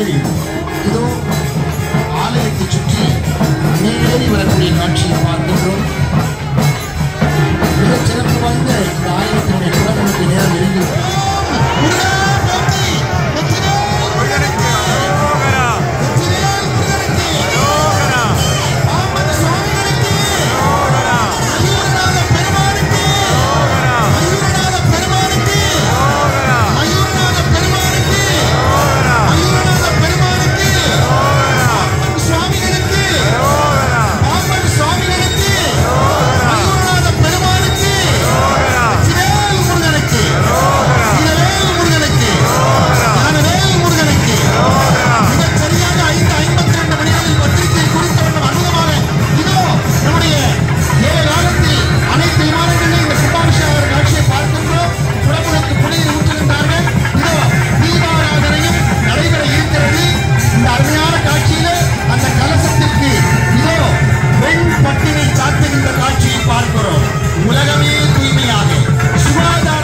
குடங்கள் இதோ ஆலயத்தை சுற்றி மேலேறி வரக்கூடிய காட்சியை पार करो। उलगमे तूमे आगे। सुवादा